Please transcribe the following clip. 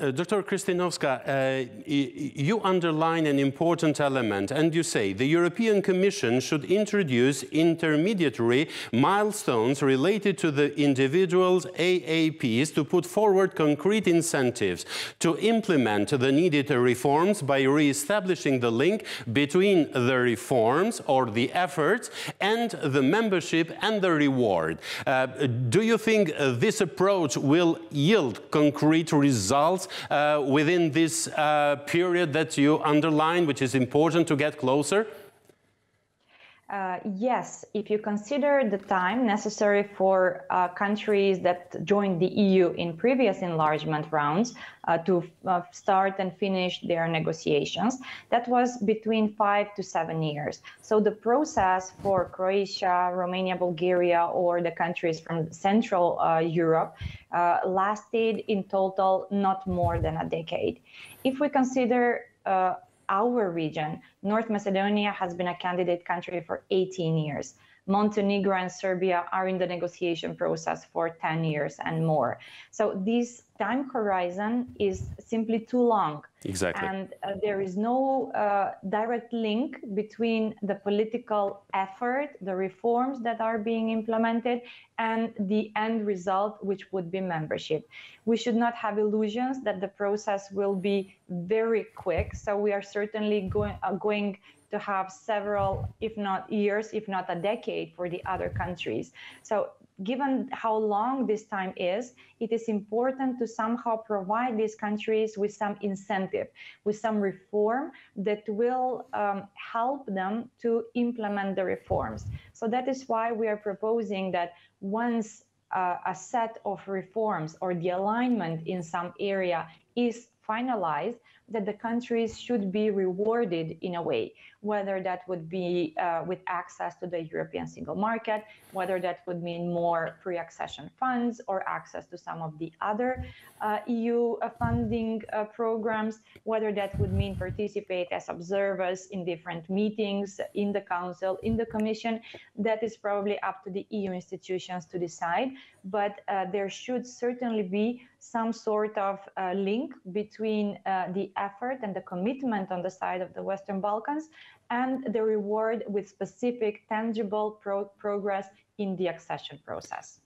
uh, Dr. Kristinovska, uh, you underline an important element and you say the European Commission should introduce intermediary milestones related to the individual's AAPs to put forward concrete incentives to implement the needed reforms by re-establishing the link between the reforms or the efforts and the membership and the reward. Uh, do you think this approach will yield concrete results uh, within this uh, period that you underline, which is important to get closer? Uh, yes, if you consider the time necessary for uh, countries that joined the EU in previous enlargement rounds uh, to uh, start and finish their negotiations, that was between five to seven years. So the process for Croatia, Romania, Bulgaria, or the countries from Central uh, Europe uh, lasted in total not more than a decade. If we consider our region, North Macedonia has been a candidate country for 18 years. Montenegro and Serbia are in the negotiation process for 10 years and more. So this time horizon is simply too long. Exactly. And uh, there is no uh, direct link between the political effort, the reforms that are being implemented, and the end result, which would be membership. We should not have illusions that the process will be very quick. So we are certainly going, uh, going to have several, if not years, if not a decade for the other countries. So given how long this time is, it is important to somehow provide these countries with some incentive, with some reform that will um, help them to implement the reforms. So that is why we are proposing that once uh, a set of reforms or the alignment in some area is finalized, that the countries should be rewarded in a way, whether that would be uh, with access to the European single market, whether that would mean more pre-accession funds or access to some of the other uh, EU uh, funding uh, programs, whether that would mean participate as observers in different meetings in the Council, in the Commission. That is probably up to the EU institutions to decide, but uh, there should certainly be some sort of uh, link between the effort and the commitment on the side of the Western Balkans and the reward with specific tangible pro progress in the accession process.